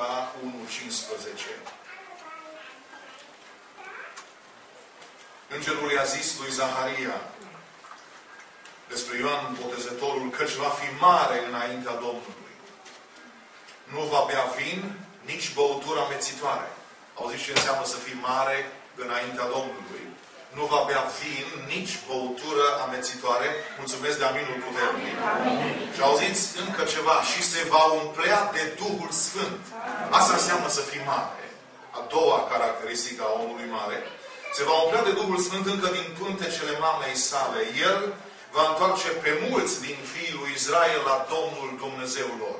Luca 1.15. Îngerul i-a zis lui Zaharia despre Ioan Botezătorul căci va fi mare înaintea Domnului. Nu va bea vin, nici băutură amețitoare. Auziți ce înseamnă să fii mare înaintea Domnului? Nu va bea vin, nici băutură amețitoare. Mulțumesc de aminul puternic. Și auziți încă ceva. Și se va umplea de Duhul Sfânt. Asta înseamnă să fii mare. A doua caracteristică a omului mare se va umplea de Duhul Sfânt încă din pântecele mamei sale. El va întoarce pe mulți din fiii lui Israel la Domnul Dumnezeul lor.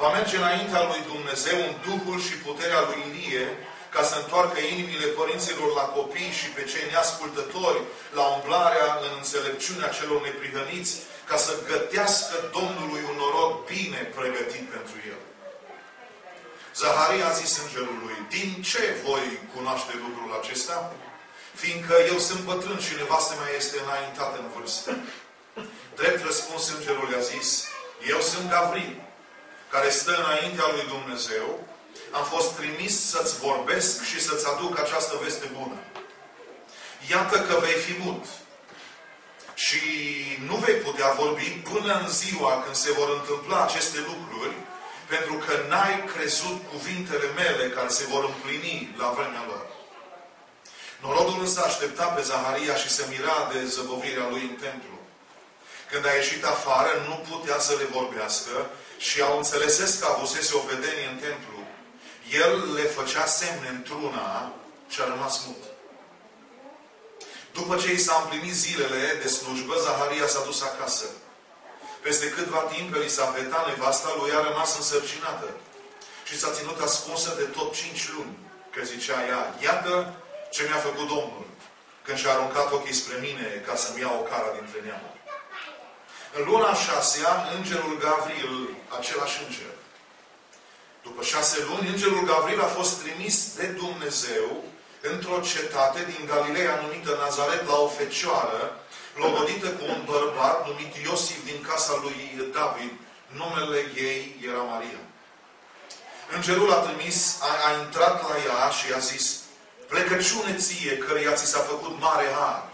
Va merge înaintea lui Dumnezeu în Duhul și puterea lui Ilie ca să întoarcă inimile părinților la copii și pe cei neascultători la umblarea în înțelepciunea celor neprihăniți, ca să gătească Domnului un noroc bine pregătit pentru el. Zaharia a zis îngerului, din ce voi cunoaște lucrul acesta? Fiindcă eu sunt bătrân și nevastă mea este înaintată în vârstă. Drept răspuns, îngerul i-a zis, eu sunt Gavril, care stă înaintea lui Dumnezeu, am fost trimis să-ți vorbesc și să-ți aduc această veste bună. Iată că vei fi mut. Și nu vei putea vorbi până în ziua când se vor întâmpla aceste lucruri, pentru că n-ai crezut cuvintele mele care se vor împlini la vremea lor. Norodul însă aștepta pe Zaharia și se mira de zăbovirea lui în templu. Când a ieșit afară, nu putea să le vorbească și au înțeleses că avusese o vedenie în templu. El le făcea semne într-una și a rămas mut. După ce i s-a împlinit zilele de slujbă, Zaharia s-a dus acasă. Peste câtva timp, Elisaveta, nevasta lui, a rămas însărcinată și s-a ținut ascunsă de tot cinci luni. Că zicea ea, iată ce mi-a făcut Domnul când și-a aruncat ochii spre mine ca să-mi iau o cara dintre neamuri. În luna a șasea, îngerul Gavril, același înger. După șase luni, îngerul Gavril a fost trimis de Dumnezeu într-o cetate din Galileea numită Nazaret la o fecioară, logodită cu un bărbat numit Iosif din casa lui David. Numele ei era Maria. Îngerul a trimis, a, a intrat la ea și a zis, Plecăciune ție, căreia ți s-a făcut mare har.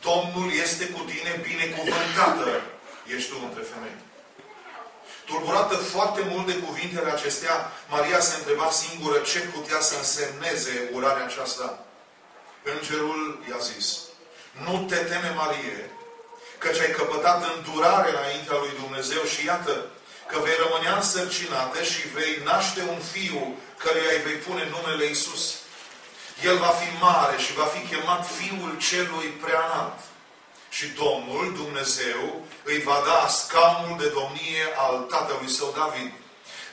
Domnul este cu tine, binecuvântată ești tu între femei. Turburată foarte mult de cuvintele acestea, Maria se întreba singură ce putea să însemneze urarea aceasta. Îngerul i-a zis, nu te teme, Marie, căci ai căpătat îndurare înaintea lui Dumnezeu și iată că vei rămâne însărcinată și vei naște un fiu căruia îi vei pune numele Isus. El va fi mare și va fi chemat Fiul Celui Preanalt. Și Domnul, Dumnezeu, îi va da scaunul de domnie al tatălui său David.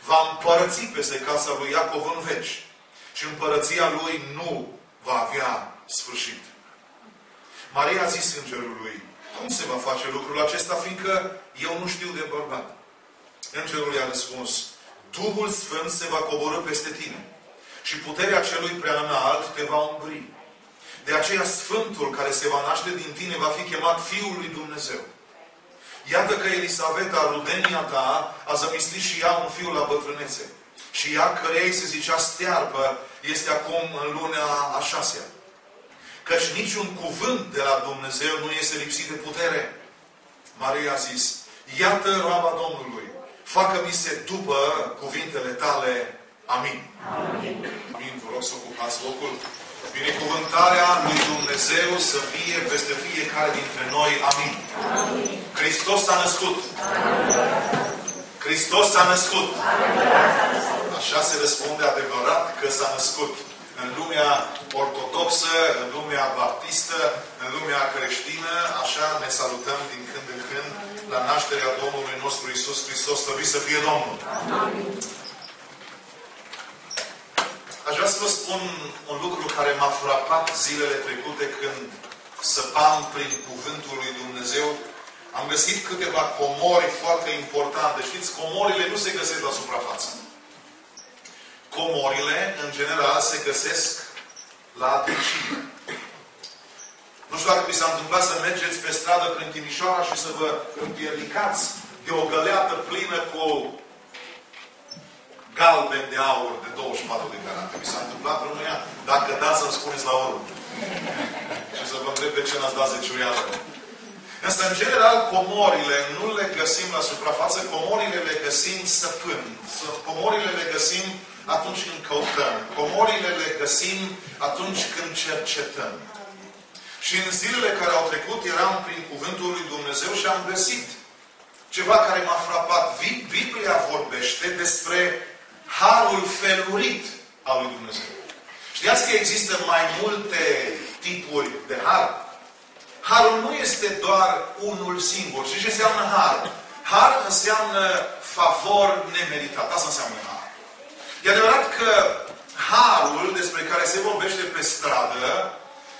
Va împărăți peste casa lui Iacov în veci. Și împărăția lui nu va avea sfârșit. Maria a zis îngerului, cum se va face lucrul acesta, fiindcă eu nu știu de bărbat? Îngerul i-a răspuns, Duhul Sfânt se va coborâ peste tine și puterea celui prea înalt te va umbri. De aceea Sfântul care se va naște din tine va fi chemat Fiul lui Dumnezeu. Iată că Elisaveta, rudenia ta, a zămislit și ea un fiu la bătrânețe. Și ea, cărei se zicea stearpă, este acum în luna a șasea. Căci niciun cuvânt de la Dumnezeu nu este lipsit de putere. Maria a zis, iată roaba Domnului, facă-mi se după cuvintele tale. Amin. Amin. Amin. Vă rog să ocupați locul. Binecuvântarea lui Dumnezeu să fie peste fiecare dintre noi. Amin. Amin. Hristos s-a născut. Hristos s-a născut. Așa se răspunde adevărat că s-a născut. În lumea ortodoxă, în lumea baptistă, în lumea creștină, așa ne salutăm din când în când la nașterea Domnului nostru Isus Hristos, slăvit să fie Domnul. Amin. Aș vrea să vă spun un lucru care m-a frapat zilele trecute când săpam prin Cuvântul lui Dumnezeu. Am găsit câteva comori foarte importante. Știți, comorile nu se găsesc la suprafață. Comorile, în general, se găsesc la adâncime. Nu știu dacă vi s-a întâmplat să mergeți pe stradă prin Timișoara și să vă împiedicați de o găleată plină cu galben de aur de 24 de carate. Mi s-a întâmplat România? Dacă da, să-mi spuneți la urmă. Și să vă întreb de ce n-ați dat zeciuială. Însă, în general, comorile nu le găsim la suprafață, comorile le găsim săpând. Comorile le găsim atunci când căutăm. Comorile le găsim atunci când cercetăm. Și în zilele care au trecut eram prin Cuvântul lui Dumnezeu și am găsit ceva care m-a frapat. Biblia vorbește despre harul felurit al lui Dumnezeu. Știați că există mai multe tipuri de har? Harul nu este doar unul singur. Și ce înseamnă har? Har înseamnă favor nemeritat. Asta înseamnă har. E adevărat că harul despre care se vorbește pe stradă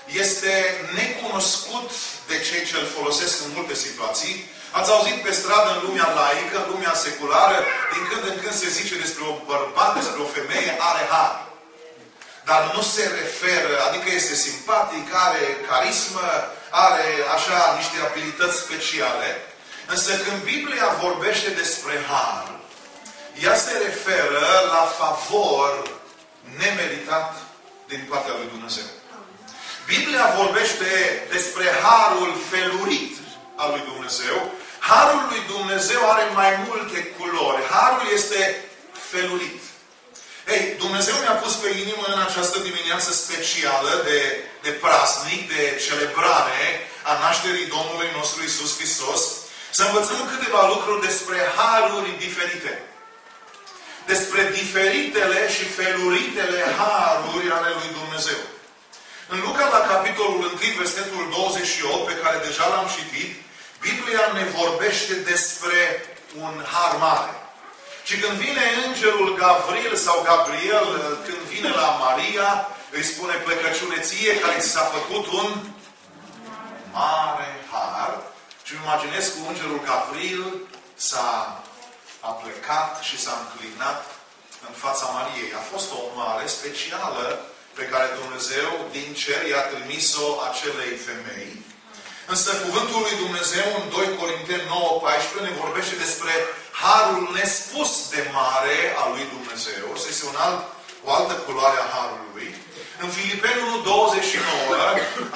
este necunoscut de cei ce îl folosesc în multe situații. Ați auzit pe stradă în lumea laică, în lumea seculară, din când în când se zice despre un bărbat, despre o femeie, are har. Dar nu se referă, adică este simpatic, are carismă, are așa niște abilități speciale. Însă când Biblia vorbește despre har, ea se referă la favor nemeritat din partea lui Dumnezeu. Biblia vorbește despre harul felurit al lui Dumnezeu. Harul lui Dumnezeu are mai multe culori. Harul este felurit. Ei, Dumnezeu mi-a pus pe inimă în această dimineață specială de, de prasnic, de celebrare a nașterii Domnului nostru Isus Hristos, să învățăm câteva lucruri despre haruri diferite. Despre diferitele și feluritele haruri ale lui Dumnezeu. În Luca, la capitolul 1, versetul 28, pe care deja l-am citit, Biblia ne vorbește despre un har mare. Și când vine îngerul Gavril sau Gabriel, când vine la Maria, îi spune plecăciune ție, care ți s-a făcut un mare har. Și îmi imaginez cu îngerul Gavril s-a a plecat și s-a înclinat în fața Mariei. A fost o onoare specială pe care Dumnezeu din cer i-a trimis-o acelei femei. Însă cuvântul lui Dumnezeu în 2 Corinteni 9, 14 ne vorbește despre harul nespus de mare al lui Dumnezeu. Este un alt, o altă culoare a harului. În Filipeni 1, 29,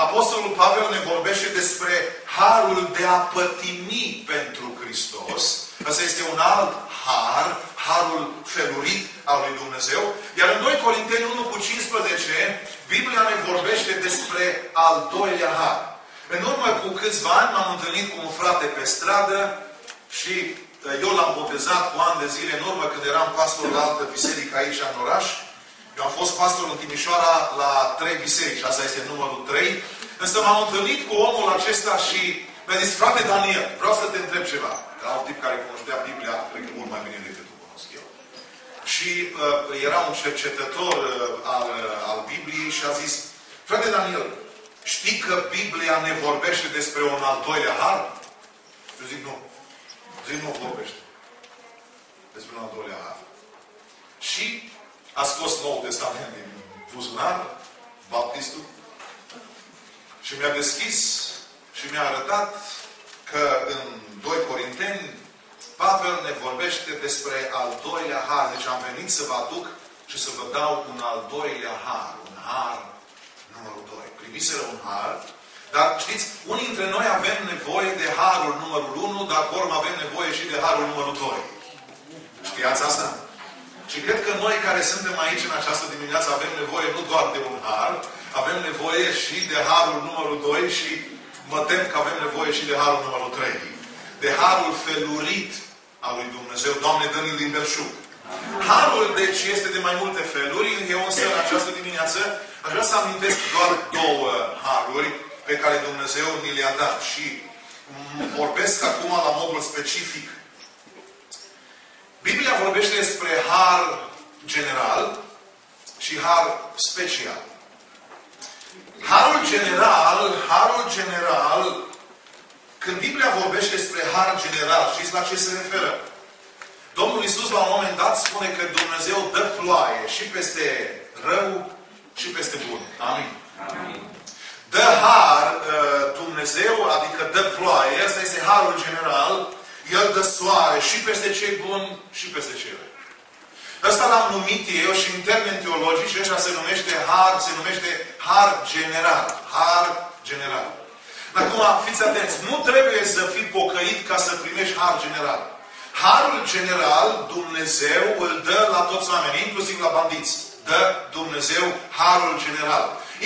Apostolul Pavel ne vorbește despre harul de a pătimi pentru Hristos. Asta este un alt har, harul felurit al lui Dumnezeu. Iar în 2 Corinteni 1 cu 15, Biblia ne vorbește despre al doilea har. În urmă cu câțiva ani m-am întâlnit cu un frate pe stradă și uh, eu l-am botezat cu ani de zile în urmă când eram pastor la altă biserică aici în oraș. Eu am fost pastor în Timișoara la trei biserici, asta este numărul trei. Însă m-am întâlnit cu omul acesta și mi-a zis, frate Daniel, vreau să te întreb ceva. Era un tip care cunoștea Biblia, cred că mult mai bine decât o cunosc eu. Și uh, era un cercetător uh, al, uh, al Bibliei și a zis, frate Daniel, știi că Biblia ne vorbește despre un al doilea har? Eu zic, nu. Zic, nu vorbește. Despre un al doilea har. Și a scos Noul Testament din buzunar, Baptistul, și mi-a deschis și mi-a arătat că în 2 Corinteni Pavel ne vorbește despre al doilea har. Deci am venit să vă aduc și să vă dau un al doilea har. Un har numărul 2. Primiseră un har, dar știți, unii dintre noi avem nevoie de harul numărul 1, dar vor avem nevoie și de harul numărul 2. Știați asta? Și cred că noi care suntem aici în această dimineață avem nevoie nu doar de un har, avem nevoie și de harul numărul 2 și mă tem că avem nevoie și de harul numărul 3. De harul felurit al lui Dumnezeu. Doamne, dă-mi din belșug. Harul, deci, este de mai multe feluri. Eu însă, în această dimineață, aș vrea să amintesc doar două haruri pe care Dumnezeu ni le-a dat. Și vorbesc acum la modul specific. Biblia vorbește despre har general și har special. Harul general, harul general, când Biblia vorbește despre har general, știți la ce se referă? Domnul Isus la un moment dat spune că Dumnezeu dă ploaie și peste rău și peste bun. Amin. Amin. Dă har uh, Dumnezeu, adică dă ploaie, asta este harul general, El dă soare și peste cei buni și peste cei răi. Ăsta l-am am numit eu și în termeni teologici, ăștia se numește har, se numește har general. Har general. Acum, fiți atenți, nu trebuie să fii pocăit ca să primești har general. Harul general, Dumnezeu îl dă la toți oamenii, inclusiv la bandiți. Dă Dumnezeu harul general.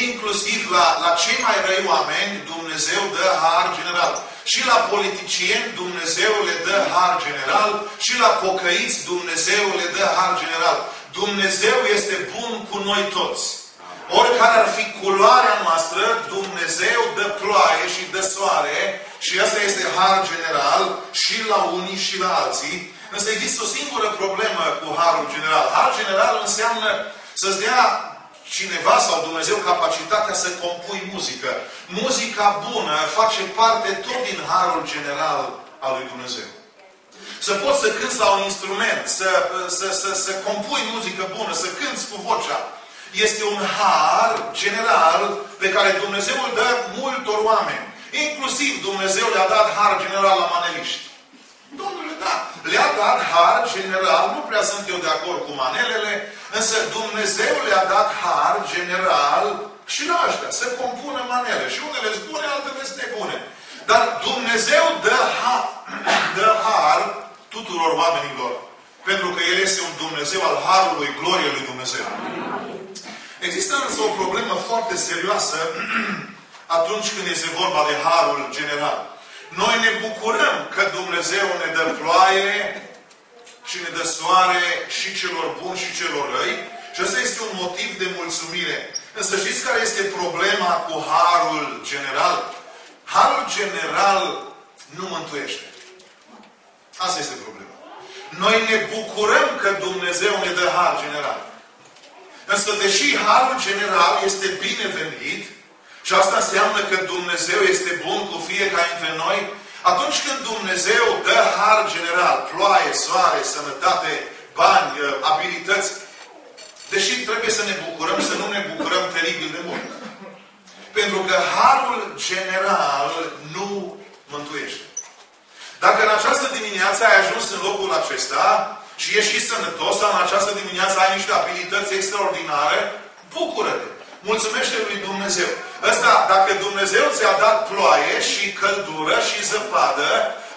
Inclusiv la, la cei mai răi oameni, Dumnezeu dă har general. Și la politicieni Dumnezeu le dă har general și la pocăiți Dumnezeu le dă har general. Dumnezeu este bun cu noi toți. Oricare ar fi culoarea noastră, Dumnezeu dă ploaie și dă soare și asta este har general și la unii și la alții. Însă există o singură problemă cu harul general. Har general înseamnă să-ți dea cineva sau Dumnezeu capacitatea să compui muzică. Muzica bună face parte tot din harul general al lui Dumnezeu. Să poți să cânți la un instrument, să, să, să, să compui muzică bună, să cânți cu vocea. Este un har general pe care Dumnezeu îl dă multor oameni. Inclusiv Dumnezeu le-a dat har general la maneliști. Domnule, da, le-a dat har general, nu prea sunt eu de acord cu manelele, însă Dumnezeu le-a dat har general și la ăștia, să compună manele. Și unele sunt bune, altele sunt nebune. Dar Dumnezeu dă har, dă har tuturor oamenilor. Pentru că El este un Dumnezeu al Harului, gloriei lui Dumnezeu. Există însă o problemă foarte serioasă atunci când este vorba de Harul general. Noi ne bucurăm că Dumnezeu ne dă ploaie și ne dă soare și celor buni și celor răi. Și ăsta este un motiv de mulțumire. Însă știți care este problema cu Harul general? Harul general nu mântuiește. Asta este problema. Noi ne bucurăm că Dumnezeu ne dă har general. Însă, deși harul general este binevenit, și asta înseamnă că Dumnezeu este bun cu fiecare dintre noi, atunci când Dumnezeu dă har general, ploaie, soare, sănătate, bani, ă, abilități, deși trebuie să ne bucurăm, să nu ne bucurăm teribil de mult. Pentru că harul general nu mântuiește. Dacă în această dimineață ai ajuns în locul acesta și ești și sănătos, sau în această dimineață ai niște abilități extraordinare, bucură-te! Mulțumește lui Dumnezeu. Ăsta, dacă Dumnezeu ți-a dat ploaie și căldură și zăpadă,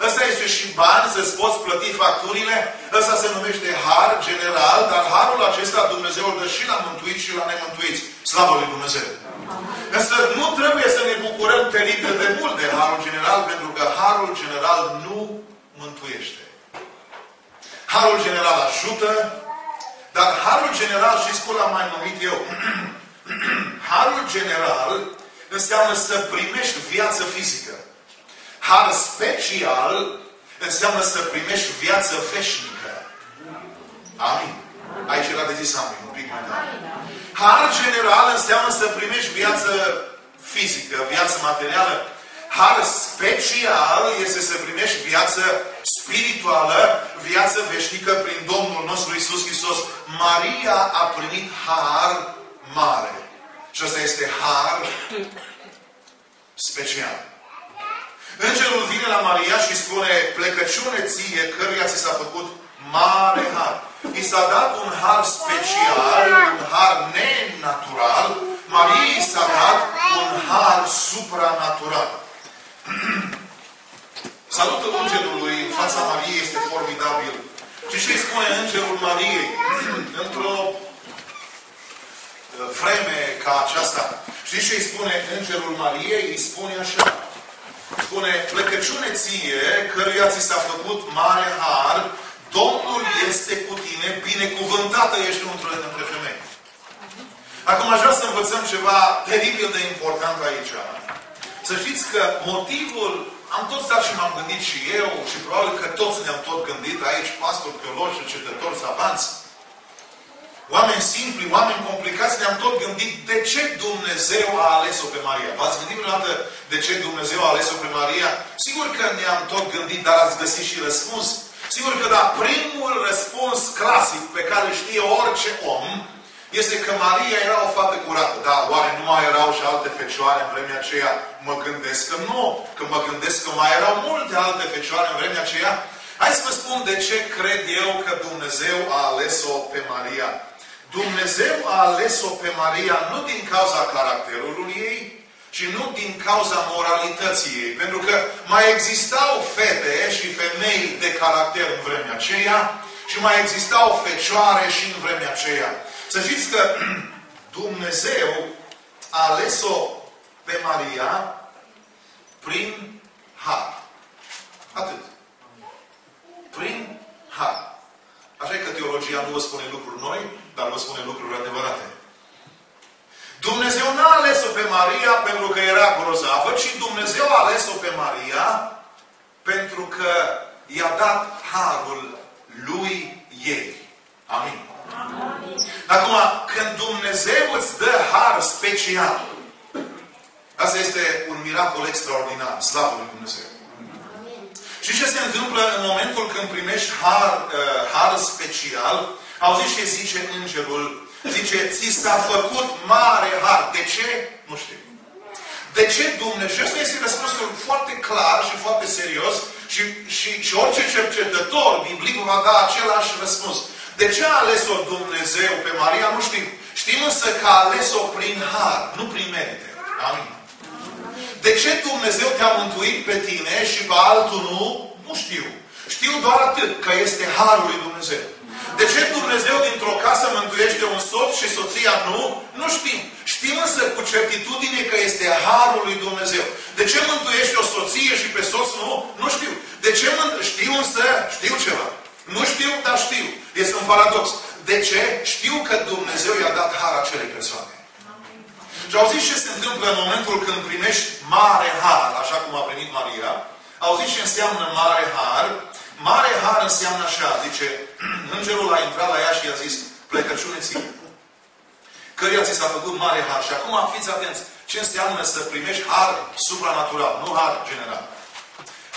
ăsta este și bani să-ți poți plăti facturile, ăsta se numește har general, dar harul acesta Dumnezeu îl dă și la mântuiți și la nemântuiți. Slavă lui Dumnezeu! Însă nu trebuie să ne bucurăm teribil de mult de harul general, pentru că harul general nu mântuiește. Harul general ajută, dar harul general, și cum l-am mai numit eu, Harul general înseamnă să primești viață fizică. Har special înseamnă să primești viață veșnică. Amin. Aici era de zis amin, un pic mai tare. Har general înseamnă să primești viață fizică, viață materială. Har special este să primești viață spirituală, viață veșnică prin Domnul nostru Isus Hristos. Maria a primit har mare. Și asta este har special. Îngerul vine la Maria și spune, plecăciune ție, căruia ți s-a făcut mare har. I s-a dat un har special, un har nenatural. Mariei s-a dat un har supranatural. Salutul Îngerului în fața Mariei este formidabil. Și ce spune Îngerul Mariei? Într-o vreme ca aceasta. Știți ce îi spune Îngerul Mariei? Îi spune așa. Spune, plecăciune ție, căruia ți s-a făcut mare har, Domnul este cu tine, binecuvântată ești într dintre femei. Acum aș vrea să învățăm ceva teribil de important aici. Să știți că motivul, am tot stat și m-am gândit și eu, și probabil că toți ne-am tot gândit aici, pastori, teologi, cercetători, savanți, oameni simpli, oameni complicați, ne-am tot gândit de ce Dumnezeu a ales-o pe Maria. V-ați gândit vreodată de ce Dumnezeu a ales-o pe Maria? Sigur că ne-am tot gândit, dar ați găsit și răspuns. Sigur că da, primul răspuns clasic pe care îl știe orice om este că Maria era o fată curată. Da, oare nu mai erau și alte fecioare în vremea aceea? Mă gândesc că nu. Că mă gândesc că mai erau multe alte fecioare în vremea aceea. Hai să vă spun de ce cred eu că Dumnezeu a ales-o pe Maria. Dumnezeu a ales-o pe Maria nu din cauza caracterului ei, ci nu din cauza moralității ei. Pentru că mai existau fete și femei de caracter în vremea aceea și mai existau fecioare și în vremea aceea. Să știți că Dumnezeu a ales-o pe Maria prin har. Atât. Prin har. Așa e că teologia nu vă spune lucruri noi, dar vă spune lucruri adevărate. Dumnezeu n-a ales-o pe Maria pentru că era grozavă, ci Dumnezeu a ales-o pe Maria pentru că i-a dat harul lui ei. Amin. Amin. Acum, când Dumnezeu îți dă har special, asta este un miracol extraordinar, slavă lui Dumnezeu. Și ce se întâmplă în momentul când primești har, uh, har special? Auziți ce zice îngerul? Zice, ți s-a făcut mare har. De ce? Nu știu. De ce Dumnezeu? Asta este răspunsul foarte clar și foarte serios și, și, și orice cercetător biblic va da același răspuns. De ce a ales-o Dumnezeu pe Maria? Nu știm. Știm însă că a ales-o prin har, nu prin merite. Amin. De ce Dumnezeu te-a mântuit pe tine și pe altul nu? Nu știu. Știu doar atât, că este Harul lui Dumnezeu. De ce Dumnezeu dintr-o casă mântuiește un soț și soția nu? Nu știm. Știm însă cu certitudine că este Harul lui Dumnezeu. De ce mântuiește o soție și pe soț nu? Nu știu. De ce mânt... Știu însă, știu ceva. Nu știu, dar știu. Este un paradox. De ce? Știu că Dumnezeu i-a dat har acelei persoane. Și auziți ce se întâmplă în momentul când primești mare har, așa cum a primit Maria? Auziți ce înseamnă mare har? Mare har înseamnă așa, zice, îngerul a intrat la ea și i-a zis, plecăciune ție. Căruia ți s-a făcut mare har. Și acum fiți atenți, ce înseamnă să primești har supranatural, nu har general.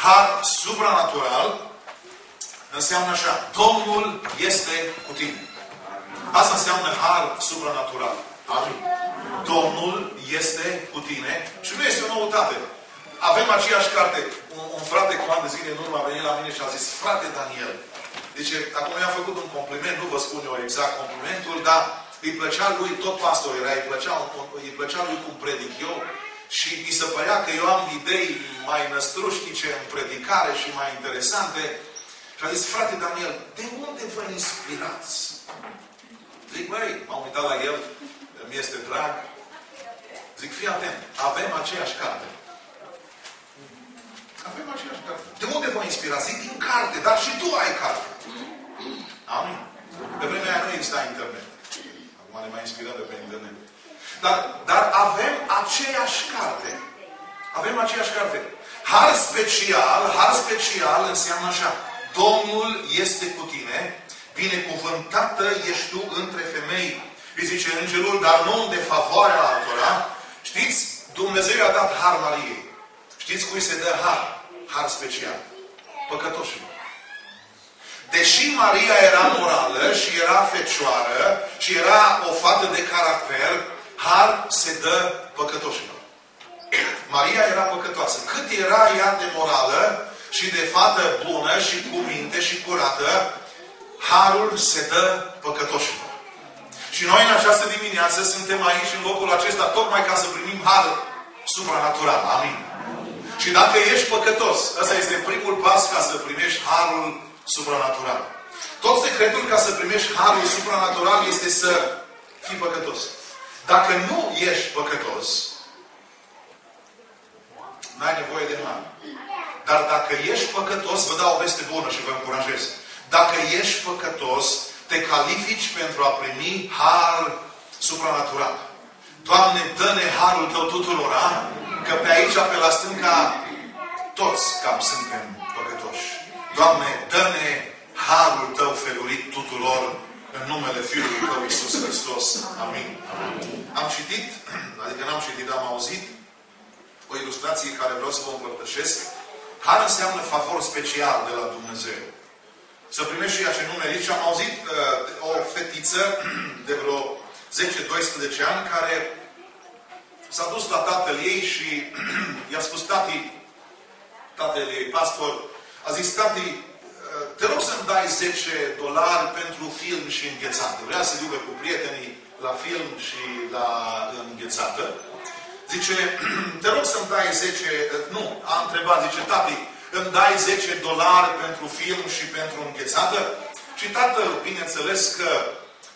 Har supranatural înseamnă așa, Domnul este cu tine. Asta înseamnă har supranatural. Amin. Domnul este cu tine și nu este o noutate. Avem aceeași carte. Un, un frate cu ani de zile în urmă a venit la mine și a zis, frate Daniel, deci acum i-am făcut un compliment, nu vă spun eu exact complimentul, dar îi plăcea lui, tot pastor era, îi plăcea, îi plăcea lui cum predic eu și mi se părea că eu am idei mai năstrușnice în predicare și mai interesante. Și a zis, frate Daniel, de unde vă inspirați? Zic, băi, m-am uitat la el, mi este drag. Zic, fii atent, avem aceeași carte. Avem aceeași carte. De unde vă inspirați? Zic, din carte, dar și tu ai carte. Amin. Pe vremea aia nu exista internet. Acum ne mai inspirat de pe internet. Dar, dar avem aceeași carte. Avem aceeași carte. Har special, har special înseamnă așa. Domnul este cu tine, binecuvântată ești tu între femei îi zice îngerul, dar nu de favoarea altora. Știți, Dumnezeu i-a dat har Mariei. Știți cui se dă har? Har special. Păcătoșilor. Deși Maria era morală și era fecioară și era o fată de caracter, har se dă păcătoșilor. Maria era păcătoasă. Cât era ea de morală și de fată bună și cu minte și curată, harul se dă păcătoșilor. Și noi în această dimineață suntem aici în locul acesta tocmai ca să primim har supranatural. Amin. Și dacă ești păcătos, ăsta este primul pas ca să primești harul supranatural. Tot secretul ca să primești harul supranatural este să fii păcătos. Dacă nu ești păcătos, n-ai nevoie de har. Dar dacă ești păcătos, vă dau o veste bună și vă încurajez. Dacă ești păcătos, te califici pentru a primi har supranatural. Doamne, dă-ne harul Tău tuturora, că pe aici, pe la stânga, toți cam suntem păcătoși. Doamne, dă-ne harul Tău felurit tuturor în numele Fiului Tău, Iisus Hristos. Amin. Am citit, adică n-am citit, am auzit o ilustrație care vreau să vă împărtășesc. Har înseamnă favor special de la Dumnezeu să primești și ea ce numeri. Și am auzit uh, o fetiță de vreo 10-12 ani care s-a dus la tatăl ei și i-a spus, tati, tatăl ei, pastor, a zis, tati, te rog să-mi dai 10 dolari pentru film și înghețată. Vrea să ducă cu prietenii la film și la înghețată. Zice, te rog să-mi dai 10, nu, a întrebat, zice, tati, îmi dai 10 dolari pentru film și pentru înghețată? Și tatăl, bineînțeles că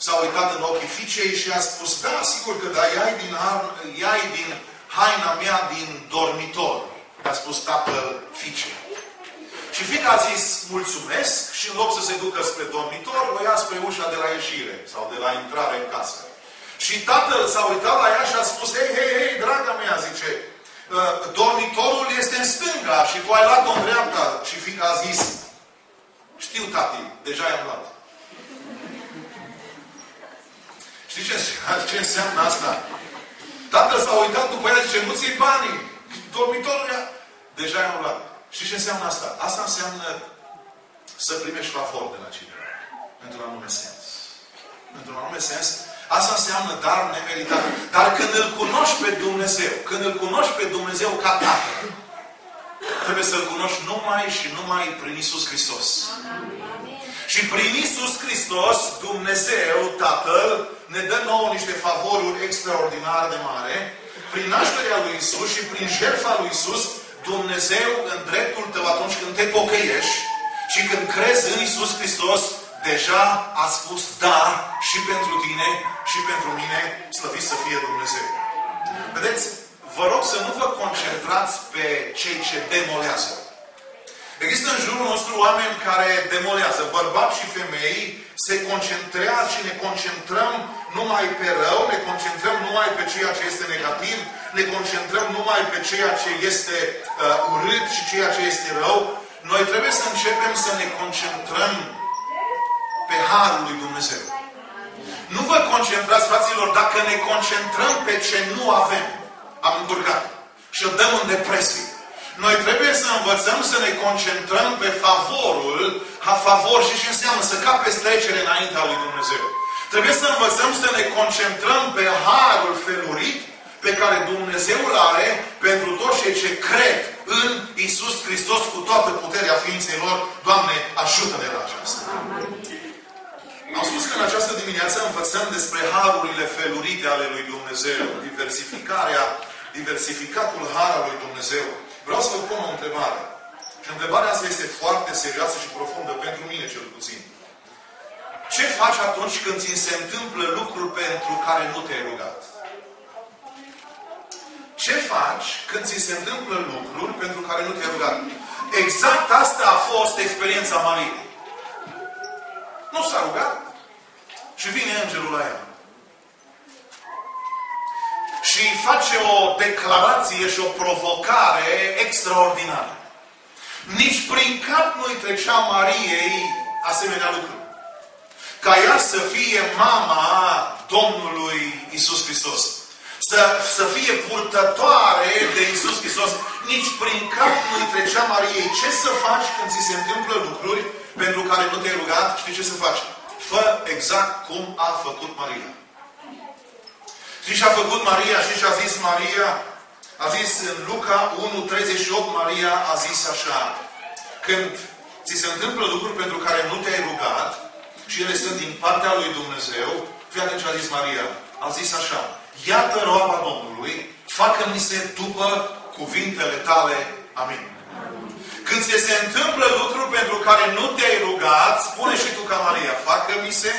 s-a uitat în ochii fiicei și a spus, da, sigur că da, iai din, iai din haina mea din dormitor. A spus tatăl fiicei. Și fica a zis, mulțumesc și în loc să se ducă spre dormitor, o ia spre ușa de la ieșire sau de la intrare în casă. Și tatăl s-a uitat la ea și a spus, hei, hei, hei, draga mea, zice, uh, dormitorul este în stânga și tu ai luat-o în dreapta. Și fica a zis, știu, tati, deja i-am luat. Știi ce, ce înseamnă asta? Tatăl s-a uitat după ea și zice, nu ți banii. Dormitorul ea, deja i-am luat. Și ce înseamnă asta? Asta înseamnă să primești favor de la cineva. Într-un anume sens. Într-un anume sens, asta înseamnă dar nemeritat. Dar când îl cunoști pe Dumnezeu, când îl cunoști pe Dumnezeu ca Tatăl, trebuie să-L cunoști numai și numai prin Isus Hristos. Și prin Isus Hristos, Dumnezeu, Tatăl, ne dă nouă niște favoruri extraordinar de mare. Prin nașterea lui Isus și prin jertfa lui Isus, Dumnezeu în dreptul tău atunci când te pocăiești și când crezi în Isus Hristos, deja a spus da și pentru tine și pentru mine, slăvit să fie Dumnezeu. Vedeți, vă rog să nu vă concentrați pe cei ce demolează. Există în jurul nostru oameni care demolează, bărbați și femei, se concentrează și ne concentrăm numai pe rău, ne concentrăm numai pe ceea ce este negativ, ne concentrăm numai pe ceea ce este uh, urât și ceea ce este rău. Noi trebuie să începem să ne concentrăm pe Harul lui Dumnezeu. Nu vă concentrați, fraților, dacă ne concentrăm pe ce nu avem, am încurcat și o dăm în depresie. Noi trebuie să învățăm să ne concentrăm pe favorul, ha favor și ce înseamnă să capeți trecere înaintea lui Dumnezeu. Trebuie să învățăm să ne concentrăm pe harul felurit pe care Dumnezeu îl are pentru toți cei ce cred în Isus Hristos cu toată puterea ființei lor. Doamne, ajută-ne la aceasta. Am spus că în această dimineață învățăm despre harurile felurite ale lui Dumnezeu, diversificarea, diversificatul har al lui Dumnezeu. Vreau să vă pun o întrebare. Și întrebarea asta este foarte serioasă și profundă pentru mine cel puțin. Ce faci atunci când ți se întâmplă lucruri pentru care nu te-ai rugat? Ce faci când ți se întâmplă lucruri pentru care nu te-ai rugat? Exact asta a fost experiența Mariei. Nu s-a rugat și vine îngerul la ea. Și face o declarație și o provocare extraordinară. Nici prin cap nu-i trecea Mariei asemenea lucruri ca ea să fie mama Domnului Isus Hristos. Să, să fie purtătoare de Isus Hristos. Nici prin cap nu-i trecea Mariei. Ce să faci când ți se întâmplă lucruri pentru care nu te-ai rugat? Știi ce să faci? Fă exact cum a făcut Maria. Și ce a făcut Maria? Și ce a zis Maria? A zis în Luca 1.38, Maria a zis așa. Când ți se întâmplă lucruri pentru care nu te-ai rugat, și ele sunt din partea lui Dumnezeu, fii atent ce a zis Maria. A zis așa, iată roaba Domnului, facă-mi se după cuvintele tale. Amin. Când se, se întâmplă lucruri pentru care nu te-ai rugat, spune și tu ca Maria, facă-mi se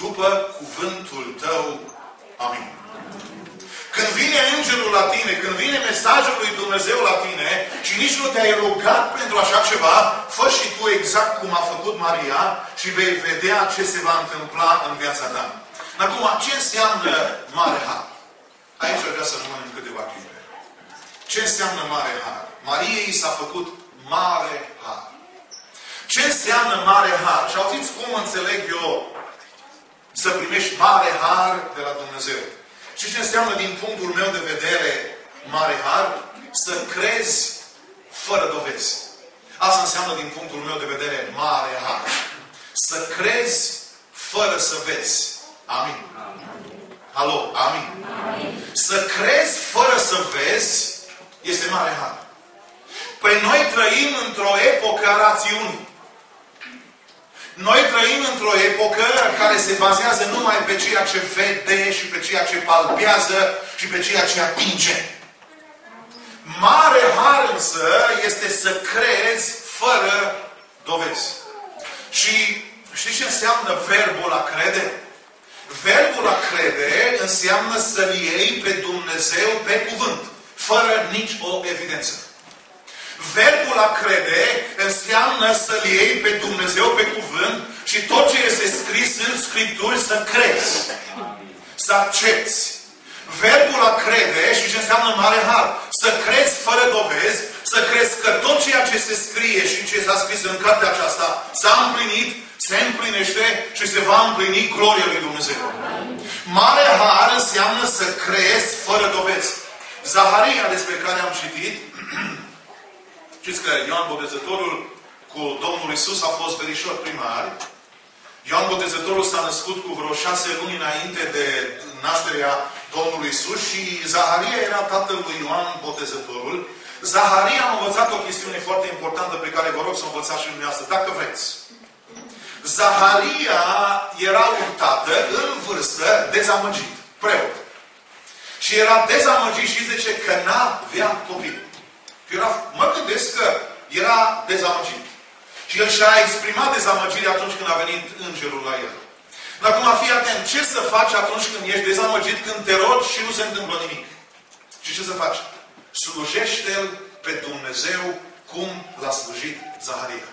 după cuvântul tău. Amin. Când vine îngerul la tine, când vine mesajul lui Dumnezeu la tine și nici nu te-ai rugat pentru așa ceva, fă și tu exact cum a făcut Maria și vei vedea ce se va întâmpla în viața ta. Acum, ce înseamnă mare har? Aici vreau să rămânem câteva clipe. Ce înseamnă mare har? Mariei s-a făcut mare har. Ce înseamnă mare har? Și auziți cum înțeleg eu să primești mare har de la Dumnezeu. Și ce înseamnă din punctul meu de vedere mare har? Să crezi fără dovezi. Asta înseamnă din punctul meu de vedere mare har. Să crezi fără să vezi. Amin. Alo, amin. amin. Să crezi fără să vezi este mare har. Păi noi trăim într-o epocă a rațiunii. Noi trăim într-o epocă care se bazează numai pe ceea ce vede și pe ceea ce palpează și pe ceea ce atinge. Mare har însă este să crezi fără dovezi. Și știți ce înseamnă verbul a crede? Verbul a crede înseamnă să-L iei pe Dumnezeu pe cuvânt, fără nici o evidență. Verbul a crede înseamnă să-L iei pe Dumnezeu pe cuvânt și tot ce este scris în Scripturi să crezi. Să accepti. Verbul a crede și ce înseamnă mare har. Să crezi fără dovezi, să crezi că tot ceea ce se scrie și ce s-a scris în cartea aceasta s-a împlinit, se împlinește și se va împlini gloria lui Dumnezeu. Mare har înseamnă să crezi fără dovezi. Zaharia despre care am citit Știți că Ioan Botezătorul cu Domnul Isus a fost verișor primar. Ioan Botezătorul s-a născut cu vreo șase luni înainte de nașterea Domnului Isus și Zaharia era tatăl lui Ioan Botezătorul. Zaharia a învățat o chestiune foarte importantă pe care vă rog să o învățați și dumneavoastră, dacă vreți. Zaharia era un tată în vârstă dezamăgit, preot. Și era dezamăgit și zice că n-avea copii. Era, mă gândesc că era dezamăgit. Și el și-a exprimat dezamăgirea atunci când a venit îngerul la el. Dar acum fii atent, ce să faci atunci când ești dezamăgit, când te rogi și nu se întâmplă nimic? Și ce să faci? Slujește-L pe Dumnezeu cum l-a slujit Zaharia.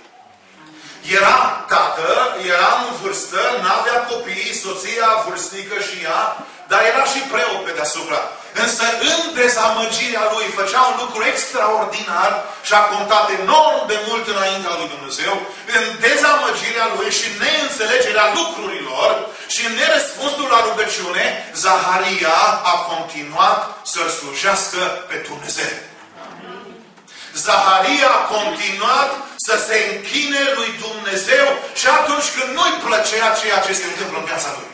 Era tată, era în vârstă, n-avea copii, soția vârstnică și ea, dar era și preot pe deasupra. Însă în dezamăgirea lui făcea un lucru extraordinar și a contat enorm de mult înaintea lui Dumnezeu. În dezamăgirea lui și neînțelegerea lucrurilor și în nerăspunsul la rugăciune, Zaharia a continuat să-L slujească pe Dumnezeu. Zaharia a continuat să se închine lui Dumnezeu și atunci când nu-i plăcea ceea ce se întâmplă în viața lui.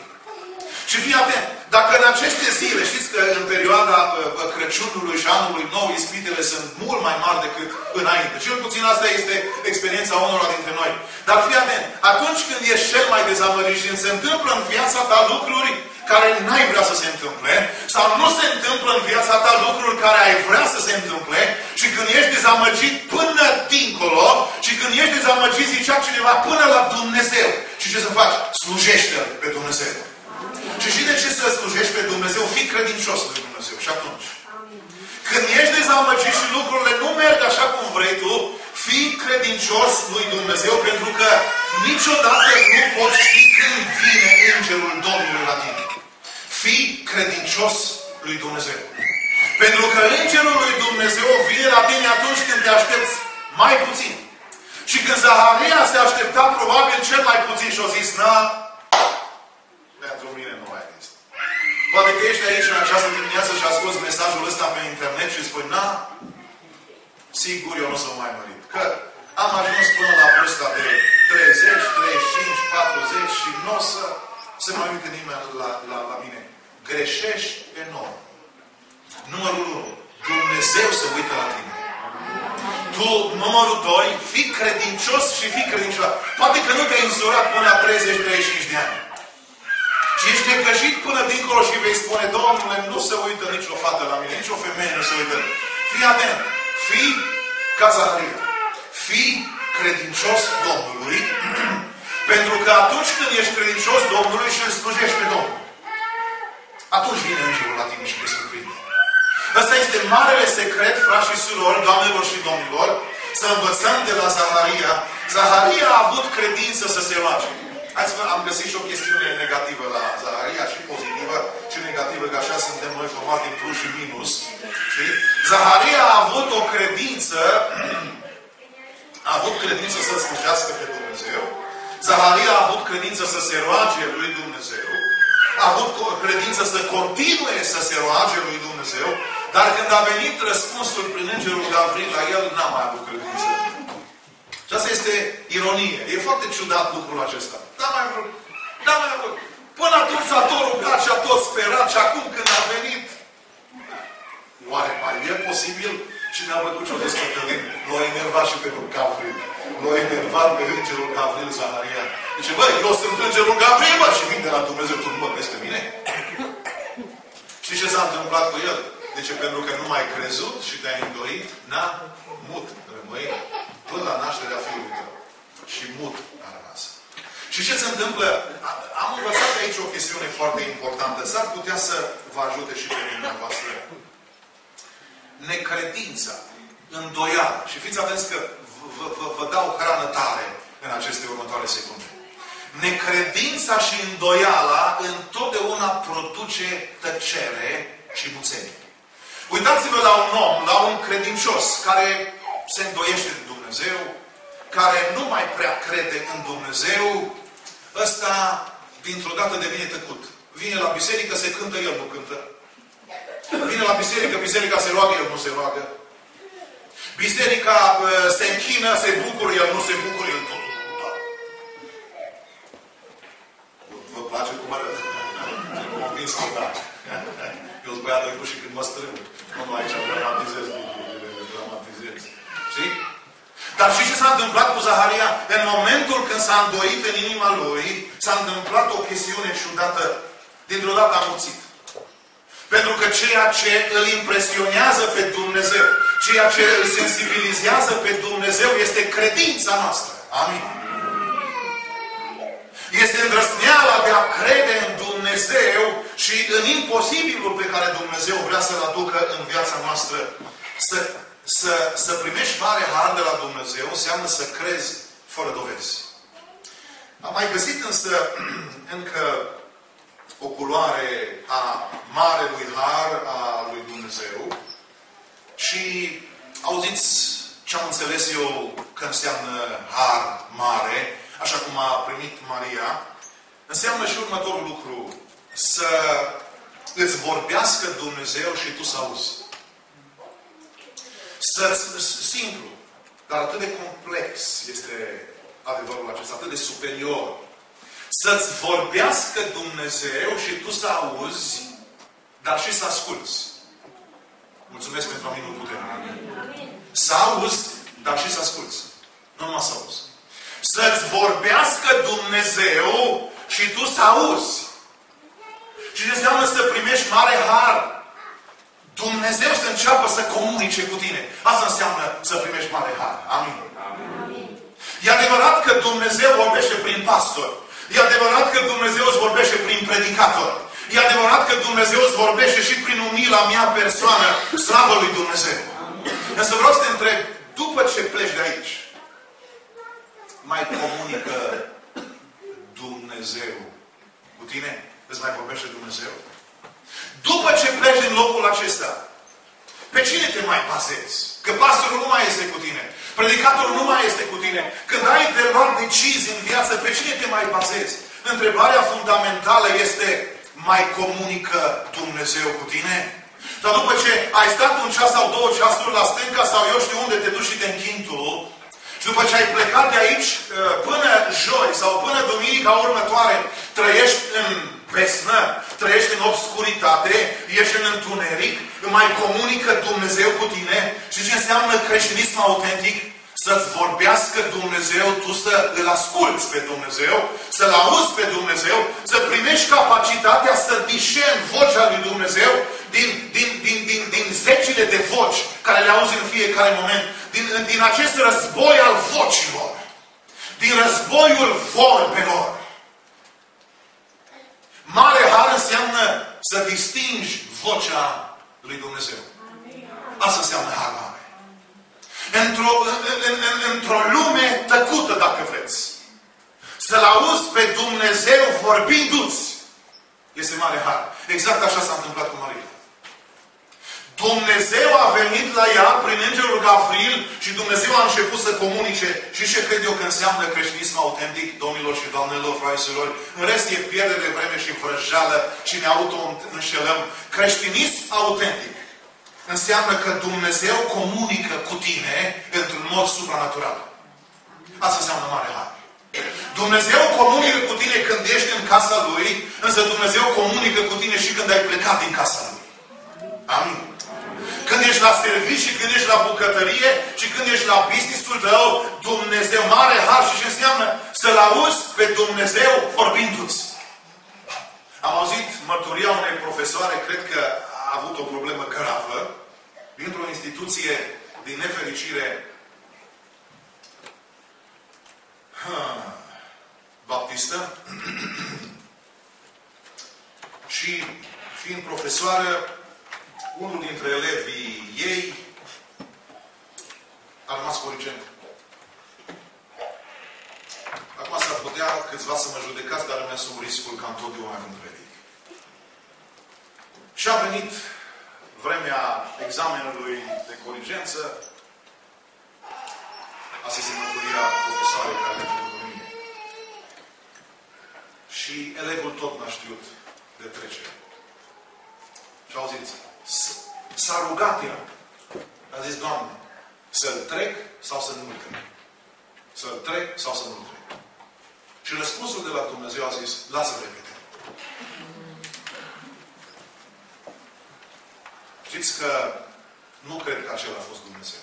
Și fii atent, dacă în aceste zile, știți că în perioada uh, uh, Crăciunului și anului nou, ispitele sunt mult mai mari decât înainte. Cel puțin asta este experiența unora dintre noi. Dar fii atent, atunci când ești cel mai dezamărit și se întâmplă în viața ta lucruri care n-ai vrea să se întâmple, sau nu se întâmplă în viața ta lucruri care ai vrea să se întâmple, și când ești dezamăgit până dincolo, și când ești dezamăgit, zicea cineva, până la Dumnezeu. Și ce să faci? Slujește-L pe Dumnezeu. Și și de ce să slujești pe Dumnezeu? Fii credincios lui Dumnezeu. Și atunci. Când ești dezamăgit și lucrurile nu merg așa cum vrei tu, fii credincios lui Dumnezeu pentru că niciodată nu poți ști când vine Îngerul Domnului la tine. Fii credincios lui Dumnezeu. Pentru că Îngerul lui Dumnezeu vine la tine atunci când te aștepți mai puțin. Și când Zaharia se aștepta probabil cel mai puțin și-o zis, na, pentru mine nu mai există. Poate că ești aici în această dimineață și asculți mesajul ăsta pe internet și spui, na, sigur eu nu sunt mai mărit. Că am ajuns până la vârsta de 30, 35, 40 și nu o să se mai uite nimeni la, la, la mine. Greșești enorm. Numărul 1. Dumnezeu se uită la tine. Tu, numărul 2, fii credincios și fii credincios. Poate că nu te-ai însurat până la 30-35 de ani. Și ești necăjit până dincolo și vei spune, Domnule, nu se uită nicio fată la mine, nicio femeie nu se uită. Fii atent. Fii ca Zaharia. Fii credincios Domnului, pentru că atunci când ești credincios Domnului și îl slujești pe Domnul, atunci vine Îngerul la tine și te surprinde. Ăsta este marele secret, frați și surori, doamnelor și domnilor, să învățăm de la Zaharia. Zaharia a avut credință să se roage. Hai să am găsit și o chestiune negativă la Zaharia, și pozitivă, și negativă, că așa suntem noi formați din plus și minus. Știi? Zaharia a avut o credință, a avut credință să slujească pe Dumnezeu. Zaharia a avut credință să se roage lui Dumnezeu. A avut credință să continue să se roage lui Dumnezeu. Dar când a venit răspunsul prin Îngerul Gavril la el, n-a mai avut credință. Și asta este ironie. E foarte ciudat lucrul acesta. N-a mai vrut. N-a mai vrut. Până atunci a tot rugat și a tot sperat și acum când a venit, oare mai e posibil? Și ne-a văzut ce-o descătălit. L-a enervat și pe Gavril. Noi ne învață Îngerul Gavril Zaharia. Zice, băi, eu sunt Îngerul Gavril, bă, și vin de la Dumnezeu, tu nu mă vezi pe mine? Știi ce s-a întâmplat cu el? De ce? Pentru că nu mai crezut și te-ai îndoit, n-a mut rămâi până la nașterea fiului tău. Și mut a rămas. Și ce se întâmplă? Am învățat aici o chestiune foarte importantă. S-ar putea să vă ajute și pe dumneavoastră. Necredința, îndoială. Și fiți atenți că vă, vă, vă dau hrană tare în aceste următoare secunde. Necredința și îndoiala întotdeauna produce tăcere și muțenie. Uitați-vă la un om, la un credincios care se îndoiește de Dumnezeu, care nu mai prea crede în Dumnezeu, ăsta dintr-o dată devine tăcut. Vine la biserică, se cântă, el nu cântă. Vine la biserică, biserica se roagă, el nu se roagă. Biserica se închină, se bucură, el nu se bucură, el tot. Vă place cum arăt? Convins că da. Eu sunt băiat și când mă strâng. Nu aici dramatizez lucrurile, dramatizez. Știi? Dar și ce s-a întâmplat cu Zaharia? În momentul când s-a îndoit în inima lui, s-a întâmplat o chestiune ciudată. Dintr-o dată a muțit. Pentru că ceea ce îl impresionează pe Dumnezeu, ceea ce îl sensibilizează pe Dumnezeu este credința noastră. Amin. Este îndrăzneala de a crede în Dumnezeu și în imposibilul pe care Dumnezeu vrea să-l aducă în viața noastră. Să, să, să primești mare har de la Dumnezeu înseamnă să crezi fără dovezi. Am mai găsit însă încă o culoare a marelui har a lui Dumnezeu și auziți ce am înțeles eu că înseamnă har mare, așa cum a primit Maria, înseamnă și următorul lucru. Să îți vorbească Dumnezeu și tu să auzi. Să, simplu, dar atât de complex este adevărul acesta, atât de superior. Să-ți vorbească Dumnezeu și tu să auzi, dar și să asculți. Mulțumesc pentru minut putere. Să auzi, dar și să asculți. Nu numai să auzi. Să-ți vorbească Dumnezeu și tu să auzi. Și ce înseamnă să primești mare har? Dumnezeu să înceapă să comunice cu tine. Asta înseamnă să primești mare har. Amin. Amin. E adevărat că Dumnezeu vorbește prin pastor. E adevărat că Dumnezeu îți vorbește prin predicator. E adevărat că Dumnezeu îți vorbește și prin umila mea persoană. Slavă lui Dumnezeu. Însă vreau să te întreb, după ce pleci de aici, mai comunică Dumnezeu cu tine? Îți mai vorbește Dumnezeu? După ce pleci din locul acesta, pe cine te mai bazezi? Că pastorul nu mai este cu tine. Predicatorul nu mai este cu tine. Când ai de luat decizii în viață, pe cine te mai bazezi? Întrebarea fundamentală este, mai comunică Dumnezeu cu tine? Dar după ce ai stat un ceas sau două ceasuri la stânga sau eu știu unde te duci și te închin tu, și după ce ai plecat de aici uh, până joi sau până duminica următoare, trăiești în besnă, trăiești în obscuritate, ești în întuneric, mai comunică Dumnezeu cu tine și ce înseamnă creștinism autentic? Să-ți vorbească Dumnezeu, tu să îl asculți pe Dumnezeu, să-L auzi pe Dumnezeu, să primești capacitatea să dișeni vocea lui Dumnezeu din, din, din, din, din zecile de voci care le auzi în fiecare moment, din, din acest război al vocilor, din războiul vorbelor. Mare har înseamnă să distingi vocea lui Dumnezeu. Asta înseamnă har mare. Într-o, în, în, într-o lume tăcută, dacă vreți. Să-L auzi pe Dumnezeu vorbindu-ți. Este mare har. Exact așa s-a întâmplat cu Maria. Dumnezeu a venit la ea prin Îngerul Gavril și Dumnezeu a început să comunice. Și ce cred eu că înseamnă creștinism autentic, domnilor și doamnelor, fraiesilor? În rest e pierdere de vreme și vrăjeală și ne auto-înșelăm. Creștinism autentic înseamnă că Dumnezeu comunică cu tine într-un mod supranatural. Asta înseamnă mare har. Dumnezeu comunică cu tine când ești în casa Lui, însă Dumnezeu comunică cu tine și când ai plecat din casa Lui. Amin. Că când ești la serviciu și când ești la bucătărie și când ești la business-ul tău, Dumnezeu mare har și ce înseamnă să-L auzi pe Dumnezeu vorbindu-ți. Am auzit mărturia unei profesoare, cred că a avut o problemă gravă, dintr-o instituție din nefericire baptistă și fiind profesoară, unul dintre elevii ei a rămas corigent. Acum s-ar putea câțiva să mă judecați, dar îmi asum riscul ca întotdeauna când predic. Și a venit vremea examenului de corigență, asta este mărturia profesoarei care a făcut mine. Și elevul tot n-a știut de trecere. Și auziți, s-a rugat el. A zis, Doamne, să-l trec sau să nu-l trec? Să-l trec sau să nu-l trec? Și răspunsul de la Dumnezeu a zis, lasă repede. Știți că nu cred că acela a fost Dumnezeu.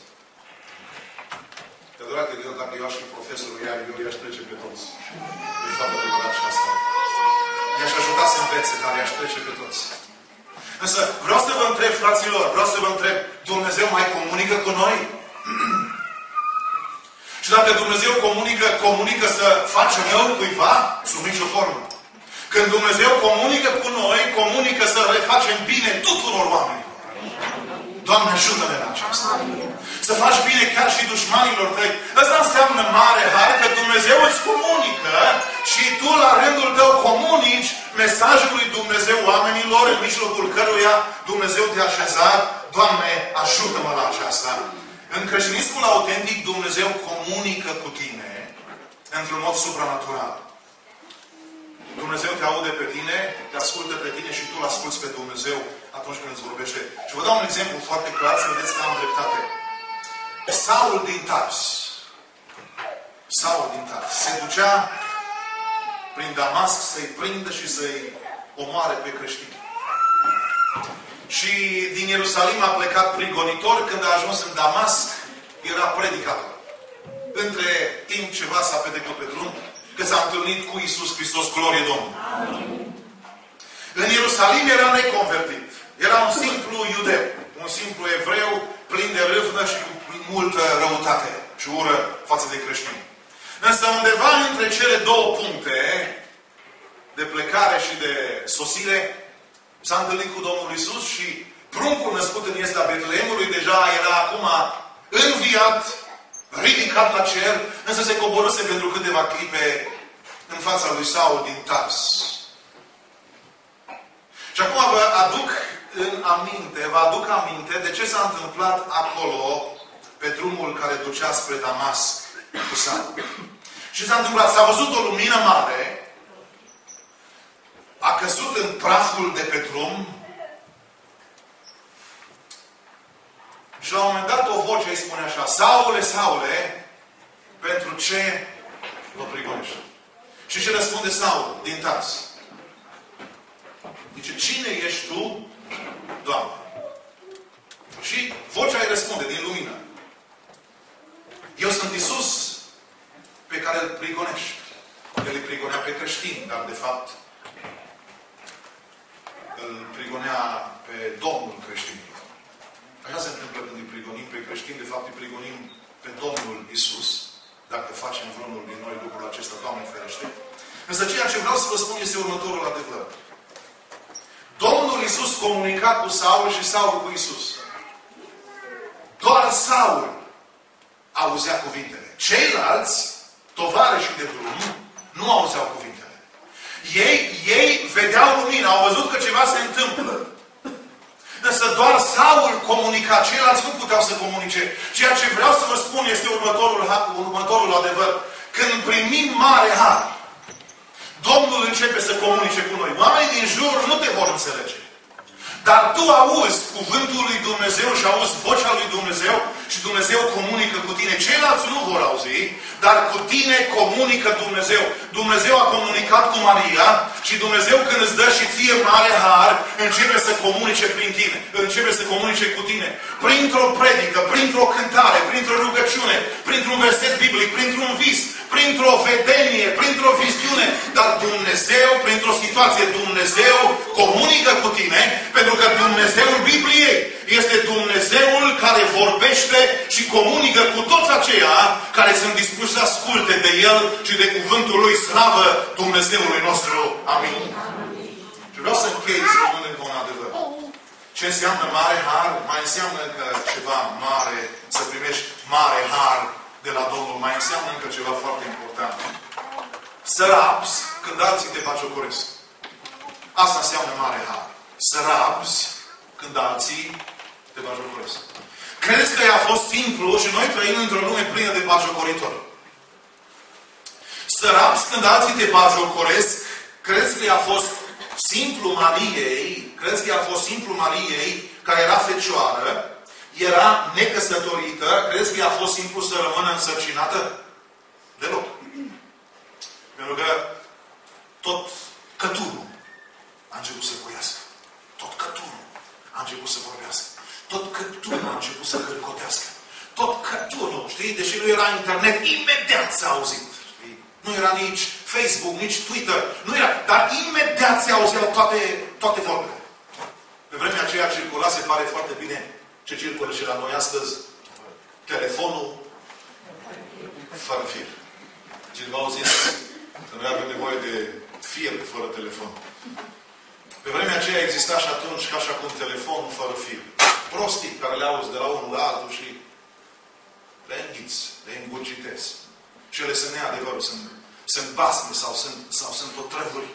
Te adevărat că eu, dacă eu aș fi profesorul, iar eu i-aș trece pe toți. De fapt, adevărat și asta. I-aș ajuta să învețe, dar i-aș trece pe toți. Însă vreau să vă întreb, fraților, vreau să vă întreb, Dumnezeu mai comunică cu noi? și dacă Dumnezeu comunică, comunică să faci rău cuiva, sub nicio formă. Când Dumnezeu comunică cu noi, comunică să refacem bine tuturor oamenilor. Doamne, ajută-ne la aceasta. Să faci bine chiar și dușmanilor tăi. Asta înseamnă mare har că Dumnezeu îți comunică și tu la rândul tău comunici mesajul lui Dumnezeu oamenilor în mijlocul căruia Dumnezeu te-a așezat. Doamne, ajută-mă la aceasta. În creștinismul autentic Dumnezeu comunică cu tine într-un mod supranatural. Dumnezeu te aude pe tine, te ascultă pe tine și tu îl asculți pe Dumnezeu atunci când îți vorbește. Și vă dau un exemplu foarte clar să vedeți că am dreptate. Saul din Tars. Saul din Tars. Se ducea prin Damasc să-i prindă și să-i omoare pe creștini. Și din Ierusalim a plecat prigonitor. Când a ajuns în Damasc, era predicator. Între timp ceva s-a pedecut pe drum, că s-a întâlnit cu Isus Hristos, glorie Domnului. În Ierusalim era neconvertit. Era un simplu iudeu, un simplu evreu, plin de râvnă și cu multă răutate și ură față de creștini. Însă undeva între cele două puncte de plecare și de sosire, s-a întâlnit cu Domnul Isus și pruncul născut în Iesta Betleemului deja era acum înviat, ridicat la cer, însă se coborâse pentru câteva clipe în fața lui Saul din Tars. Și acum vă aduc în aminte, vă aduc aminte de ce s-a întâmplat acolo pe drumul care ducea spre Damasc cu Saul. Și s-a întâmplat, s-a văzut o lumină mare, a căzut în praful de pe drum și la un moment dat o voce îi spune așa, Saule, Saule, pentru ce mă prigonești? Și ce răspunde Saul din Tars? Zice, cine ești tu, Doamne? Și vocea îi răspunde din lumină. Eu sunt Isus pe care îl prigonești. El îi prigonea pe creștini, dar de fapt îl prigonea pe Domnul creștinilor. Așa se întâmplă când îi prigonim pe creștini, de fapt îi prigonim pe Domnul Isus. Dacă facem vreunul din noi lucrul acesta, Doamne ferește. Însă ceea ce vreau să vă spun este următorul adevăr. Domnul Isus comunica cu Saul și Saul cu Isus. Doar Saul auzea cuvintele. Ceilalți, tovarășii de drum, nu auzeau cuvintele. Ei, ei vedeau lumina, au văzut că ceva se întâmplă. Însă doar Saul comunica, ceilalți nu puteau să comunice. Ceea ce vreau să vă spun este următorul, următorul adevăr. Când primim mare har, Domnul începe să comunice cu noi. Oamenii din jur nu te vor înțelege. Dar tu auzi cuvântul lui Dumnezeu și auzi vocea lui Dumnezeu și Dumnezeu comunică cu tine. Ceilalți nu vor auzi, dar cu tine comunică Dumnezeu. Dumnezeu a comunicat cu Maria și Dumnezeu când îți dă și ție mare har, începe să comunice prin tine. Începe să comunice cu tine. Printr-o predică, printr-o cântare, printr-o rugăciune, printr-un verset biblic, printr-un vis, printr-o vedenie, printr-o viziune, dar Dumnezeu, printr-o situație, Dumnezeu comunică cu tine, pentru că Dumnezeul Bibliei este Dumnezeul care vorbește și comunică cu toți aceia care sunt dispuși să asculte de El și de cuvântul Lui slavă Dumnezeului nostru. Amin. Și vreau să închei spunând încă un adevăr. Ce înseamnă mare har? Mai înseamnă că ceva mare, să primești mare har de la Domnul, mai înseamnă încă ceva foarte important. Să rabzi când alții te bagiocoresc. Asta înseamnă mare har. Să rabzi când alții te bagiocoresc. Credeți că i-a fost simplu și noi trăim într-o lume plină de bagiocoritori. Să rabzi când alții te bagiocoresc, credeți că i-a fost simplu Mariei, credeți că i-a fost simplu Mariei, care era fecioară, era necăsătorită, crezi că i-a fost simplu să rămână însărcinată? Deloc. Pentru că tot cătunul a început să voiască. Tot cătunul a început să vorbească. Tot cătunul a început să călcotească. Tot cătunul, știi? Deși nu era internet, imediat s-a auzit. Știi? Nu era nici Facebook, nici Twitter. Nu era. Dar imediat se auzeau toate, toate vorbele. Pe vremea aceea circula, se pare foarte bine, ce circulă și la noi astăzi? Telefonul fără fir. Cineva au zis că noi avem nevoie de fir fără telefon. Pe vremea aceea exista și atunci ca și acum telefonul fără fir. Prostii care le auzi de la unul la altul și le înghiți, le îngurgitezi. Și ele sunt neadevărul, sunt, sunt basme sau sunt, sau sunt otrăvuri.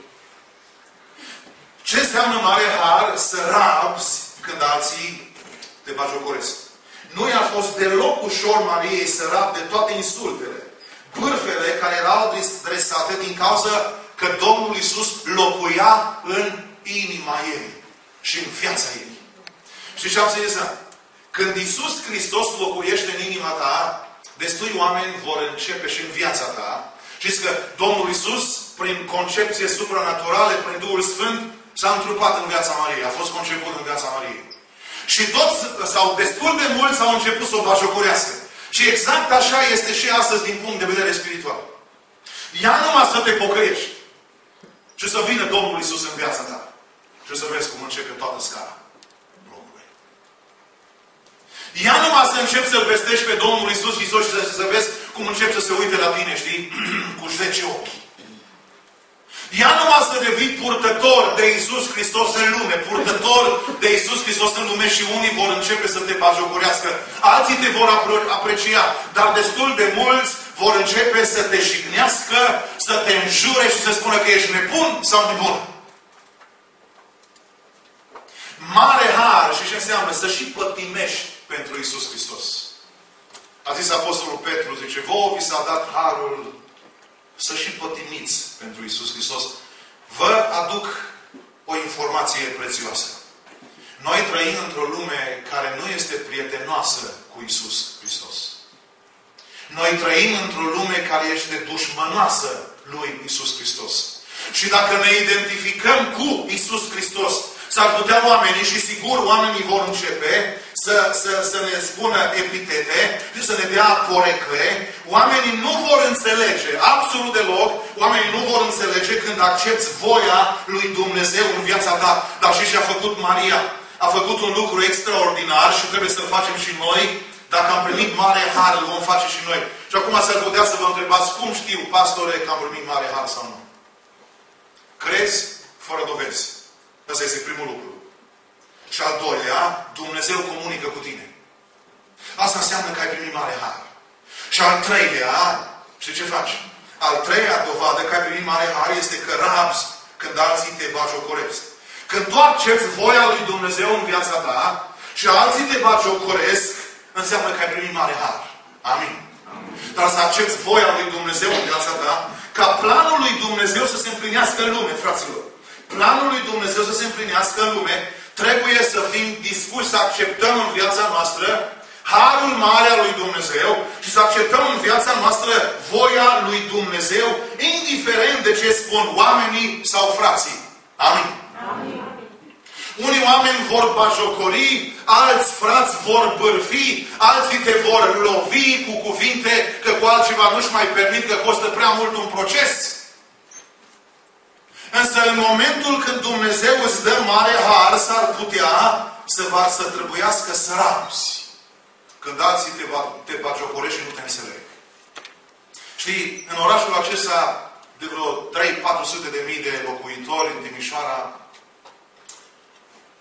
Ce înseamnă mare har? Să rabzi când alții te bajocoresc. Nu i-a fost deloc ușor Mariei să de toate insultele, bârfele care erau dresate din cauza că Domnul Isus locuia în inima ei și în viața ei. Și ce am zis? Când Isus Hristos locuiește în inima ta, destui oameni vor începe și în viața ta. Știți că Domnul Isus, prin concepție supranaturale, prin Duhul Sfânt, s-a întrupat în viața Mariei. A fost conceput în viața Mariei. Și toți, sau destul de mulți, s-au început să o bajocorească. Și exact așa este și astăzi din punct de vedere spiritual. Ia numai să te pocăiești. Și să vină Domnul Isus în viața ta. Și să vezi cum începe toată scara blocului. Ia numai să începi să-L vestești pe Domnul Isus Isus și să, să vezi cum începe să se uite la tine, știi? Cu 10 ochi. Ia numai să devii purtător de Isus Hristos în lume, purtător de Isus Hristos în lume și unii vor începe să te bajocorească. Alții te vor aprecia, dar destul de mulți vor începe să te jignească, să te înjure și să spună că ești nebun sau nebun. Mare har și ce înseamnă? Să și pătimești pentru Isus Hristos. A zis Apostolul Petru, zice, vouă vi s-a dat harul să și pătimiți pentru Isus Hristos. Vă aduc o informație prețioasă. Noi trăim într-o lume care nu este prietenoasă cu Isus Hristos. Noi trăim într-o lume care este dușmănoasă lui Isus Hristos. Și dacă ne identificăm cu Isus Hristos, s-ar putea oamenii, și sigur oamenii vor începe să, să, să ne spună epitete și să ne dea porecle, oamenii nu vor înțelege, absolut deloc, oamenii nu vor înțelege când accepti voia lui Dumnezeu în viața ta. Dar și ce a făcut Maria? A făcut un lucru extraordinar și trebuie să-l facem și noi. Dacă am primit mare har, îl vom face și noi. Și acum s-ar putea să vă întrebați, cum știu, pastore, că am primit mare har sau nu? Crezi fără dovezi. Asta este primul lucru. Și al doilea, Dumnezeu comunică cu tine. Asta înseamnă că ai primit mare har. Și al treilea, știi ce faci? Al treilea dovadă că ai primit mare har este că rabzi când alții te bagiocoresc. Când tu accepti voia lui Dumnezeu în viața ta și alții te bagiocoresc, înseamnă că ai primit mare har. Amin. Dar să accepti voia lui Dumnezeu în viața ta, ca planul lui Dumnezeu să se împlinească în lume, fraților. Planul lui Dumnezeu să se împlinească în lume, trebuie să fim dispuși să acceptăm în viața noastră harul mare al lui Dumnezeu și să acceptăm în viața noastră voia lui Dumnezeu, indiferent de ce spun oamenii sau frații. Amin. Amin. Unii oameni vor bajocori, alți frați vor bârfi, alții te vor lovi cu cuvinte că cu altceva nu-și mai permit că costă prea mult un proces. Însă în momentul când Dumnezeu îți dă mare har, s-ar putea să, va, să trebuiască să ramzi. Când alții te, va, te bagiocorești și nu te înțeleg. Știi, în orașul acesta de vreo 3-400 de mii de locuitori în Timișoara,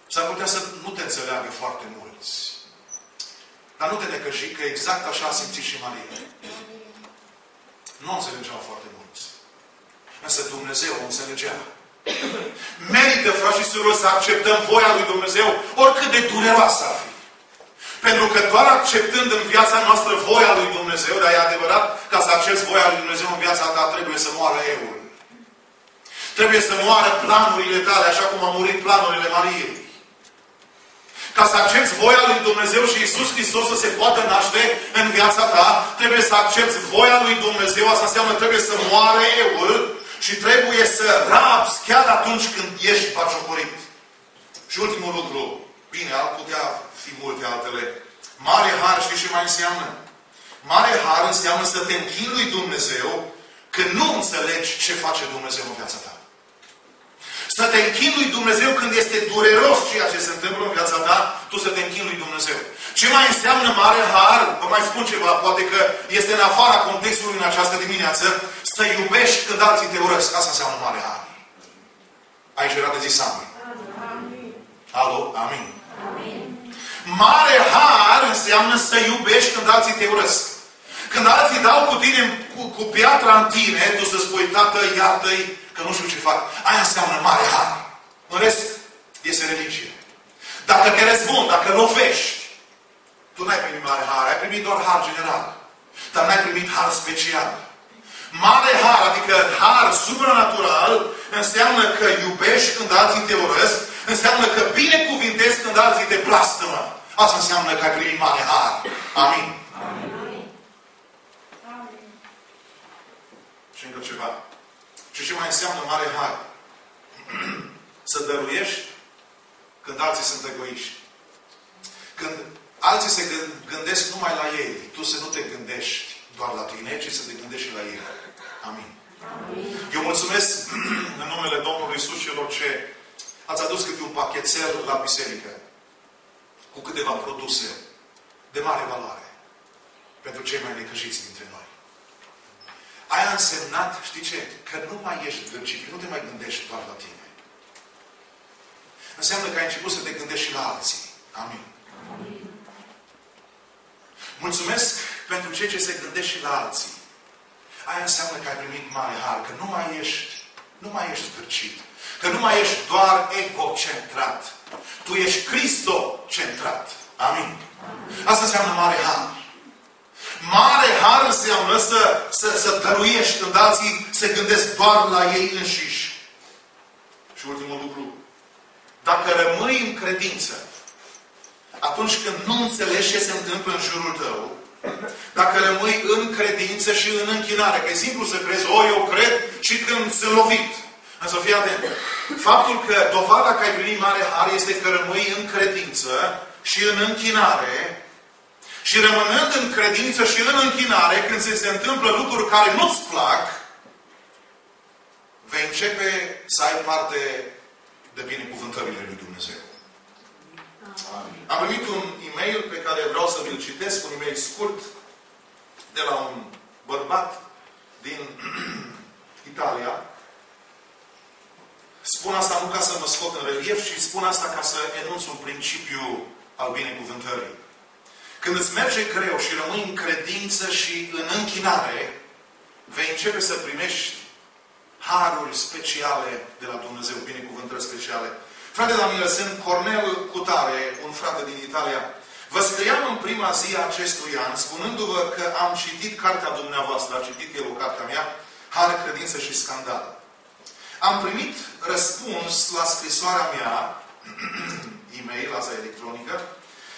s-ar putea să nu te înțeleagă foarte mulți. Dar nu te necăji că exact așa a simțit și Maria. Nu înțelegeau foarte mulți. Însă Dumnezeu o înțelegea. Merită, frați și surori, să acceptăm voia lui Dumnezeu, oricât de dureroasă ar fi. Pentru că doar acceptând în viața noastră voia lui Dumnezeu, dar e adevărat, ca să accepti voia lui Dumnezeu în viața ta, trebuie să moară eul. Trebuie să moară planurile tale, așa cum au murit planurile Mariei. Ca să accepti voia lui Dumnezeu și Isus Hristos să se poată naște în viața ta, trebuie să accepti voia lui Dumnezeu. Asta înseamnă trebuie să moară eul și trebuie să rabzi chiar atunci când ești bagiocorit. Și ultimul lucru, bine, ar putea fi multe altele. Mare har, știi ce mai înseamnă? Mare har înseamnă să te închini lui Dumnezeu când nu înțelegi ce face Dumnezeu în viața ta. Să te închini lui Dumnezeu când este dureros ceea ce se întâmplă în viața ta, tu să te închini lui Dumnezeu. Ce mai înseamnă mare har? Vă mai spun ceva, poate că este în afara contextului în această dimineață, să iubești când alții te urăsc. Asta înseamnă mare har. Aici era de zis amin. Alo? Amin. amin. Mare har înseamnă să iubești când alții te urăsc. Când alții dau cu tine cu, cu piatra în tine, tu să spui, tată, iartă-i, că nu știu ce fac. Aia înseamnă mare har. În rest, este religie. Dacă te răzbun, dacă lovești, tu n-ai primit mare har, ai primit doar har general. Dar n-ai primit har special. Mare har, adică har supranatural, înseamnă că iubești când alții te urăsc, înseamnă că binecuvintezi când alții te blastămă. Asta înseamnă că ai primit mare har. Amin. Amin. Și încă ceva. Și ce mai înseamnă mare har? să dăruiești când alții sunt egoiști. Când alții se gândesc numai la ei, tu să nu te gândești doar la tine, ci să te gândești și la ei. Amin. Amin. Eu mulțumesc în numele Domnului Iisus celor ce ați adus câte un pachetel la biserică cu câteva produse de mare valoare pentru cei mai necăjiți dintre noi. Aia a însemnat, știi ce? Că nu mai ești gândit, nu te mai gândești doar la tine. Înseamnă că ai început să te gândești și la alții. Amin. Amin. Mulțumesc pentru cei ce se gândesc și la alții. Aia înseamnă că ai primit mare har, că nu mai ești, nu mai ești zgârcit. Că nu mai ești doar egocentrat. Tu ești Cristo-centrat. Amin. Asta înseamnă mare har. Mare har înseamnă să, să, să dăruiești când alții se gândesc doar la ei înșiși. Și ultimul lucru. Dacă rămâi în credință, atunci când nu înțelegi ce se întâmplă în jurul tău, dacă rămâi în credință și în închinare, că e simplu să crezi, o, eu cred și când sunt lovit. Însă fii atent. Faptul că dovada că ai primit mare har este că rămâi în credință și în închinare și rămânând în credință și în închinare, când se, se întâmplă lucruri care nu-ți plac, vei începe să ai parte de binecuvântările lui Dumnezeu. Amin. Am primit un e-mail pe care vreau să vi-l citesc, un e-mail scurt, de la un bărbat din Italia. Spun asta nu ca să mă scot în relief, ci spun asta ca să enunț un principiu al binecuvântării. Când îți merge greu și rămâi în credință și în închinare, vei începe să primești haruri speciale de la Dumnezeu, binecuvântări speciale. Frate la mine, sunt Cornel Cutare, un frate din Italia. Vă scriam în prima zi a acestui an, spunându-vă că am citit cartea dumneavoastră, a citit el o cartea mea, Har, Credință și Scandal. Am primit răspuns la scrisoarea mea, e-mail, asta electronică,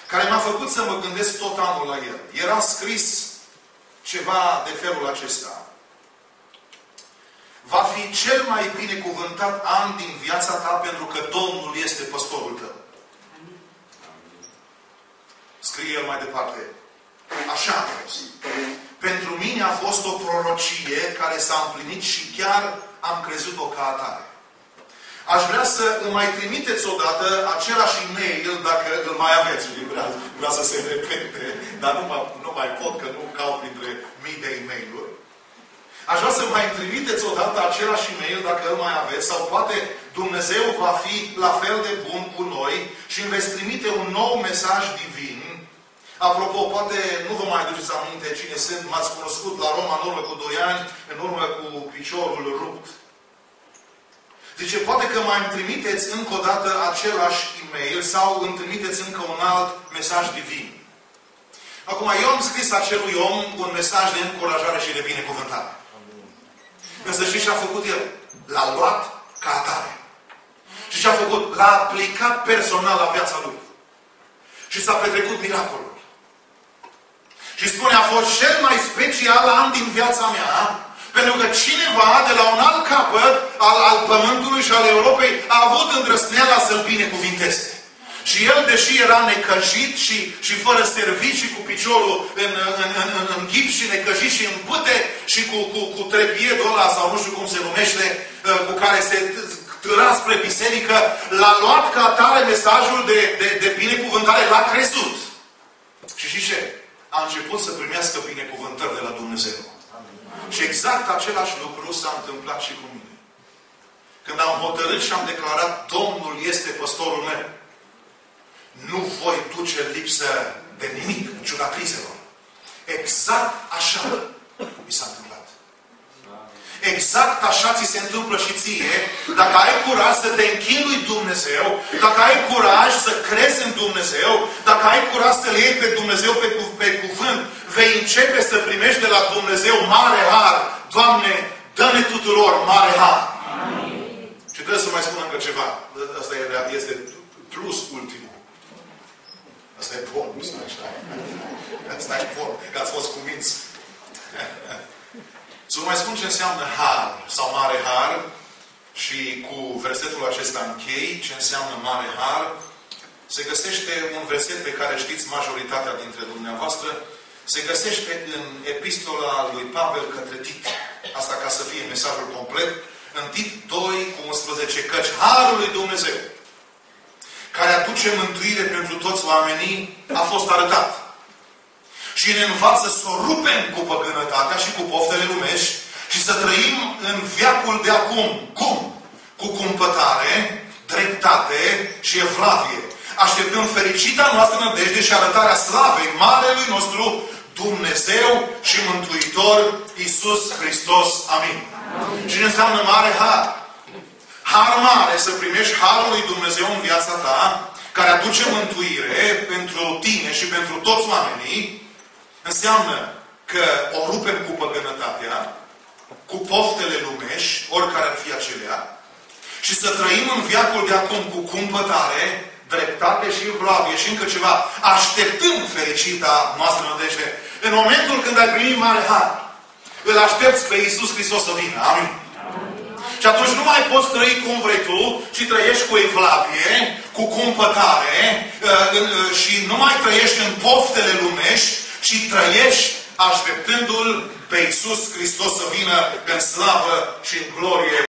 care m-a făcut să mă gândesc tot anul la el. Era scris ceva de felul acesta. Va fi cel mai binecuvântat an din viața ta pentru că Domnul este păstorul tău. Scrie el mai departe. Așa a fost. Pentru mine a fost o prorocie care s-a împlinit și chiar am crezut-o ca atare. Aș vrea să îmi mai trimiteți odată același e-mail, dacă îl mai aveți. Vrea, vrea să se repete, dar nu mai, nu mai pot, că nu caut printre mii de e-mail-uri. Aș vrea să mai trimiteți odată același e-mail, dacă îl mai aveți, sau poate Dumnezeu va fi la fel de bun cu noi și îmi veți trimite un nou mesaj divin Apropo, poate nu vă mai aduceți aminte cine sunt, m-ați cunoscut la Roma în urmă cu 2 ani, în urmă cu piciorul rupt. Zice, poate că mai îmi trimiteți încă o dată același e-mail sau îmi trimiteți încă un alt mesaj divin. Acum, eu am scris acelui om un mesaj de încurajare și de binecuvântare. Însă știți ce a făcut el? L-a luat ca atare. Și ce a făcut? L-a aplicat personal la viața lui. Și s-a petrecut miracolul. Și spune, a fost cel mai special an din viața mea, pentru că cineva de la un alt capăt al, al Pământului și al Europei a avut îndrăsneala să-l binecuvinteze. Și el, deși era necăjit și, și fără servicii, cu piciorul în, în, în, în, în ghip și necăjit și în pute și cu, cu, cu trepiedul ăla, sau nu știu cum se numește, uh, cu care se târa spre biserică, l-a luat ca tare mesajul de, de, de binecuvântare, l-a crezut. Și și ce? a început să primească binecuvântări de la Dumnezeu. Amin. Și exact același lucru s-a întâmplat și cu mine. Când am hotărât și am declarat Domnul este păstorul meu, nu voi duce lipsă de nimic în ciuda crizelor. Exact așa mi s-a întâmplat. Exact așa ți se întâmplă și ție, dacă ai curaj să te închini lui Dumnezeu, dacă ai curaj să crezi în Dumnezeu, dacă ai curaj să-L iei pe Dumnezeu pe, cu, pe cuvânt, vei începe să primești de la Dumnezeu mare har. Doamne, dă-ne tuturor mare har. Amin. Și trebuie să mai spun încă ceva. Asta este plus ultimul. Asta e bun, nu așa. Asta e bun, că ați fost cuminți. Să vă mai spun ce înseamnă har sau mare har și cu versetul acesta închei ce înseamnă mare har. Se găsește un verset pe care știți majoritatea dintre dumneavoastră. Se găsește în epistola lui Pavel către Tit. Asta ca să fie mesajul complet. În Tit 2 cu 11. Căci harul lui Dumnezeu care aduce mântuire pentru toți oamenii a fost arătat și ne învață să o rupem cu păgânătatea și cu poftele lumești și să trăim în viacul de acum. Cum? Cu cumpătare, dreptate și evlavie. Așteptăm fericita noastră nădejde și arătarea slavei Marelui nostru Dumnezeu și Mântuitor Iisus Hristos. Amin. Amin. Și ne înseamnă mare har. Har mare să primești harul lui Dumnezeu în viața ta, care aduce mântuire pentru tine și pentru toți oamenii, Înseamnă că o rupem cu păgânătatea, cu poftele lumești, oricare ar fi acelea, și să trăim în viacul de acum cu cumpătare, dreptate și evlavie și încă ceva, așteptând fericita noastră nădejde. În momentul când ai primit mare har, îl aștepți pe Iisus Hristos să vină. Amin. Și atunci nu mai poți trăi cum vrei tu, ci trăiești cu evlavie, cu cumpătare uh, uh, și nu mai trăiești în poftele lumești, ci trăiești așteptându-L pe Iisus Hristos să vină în slavă și în glorie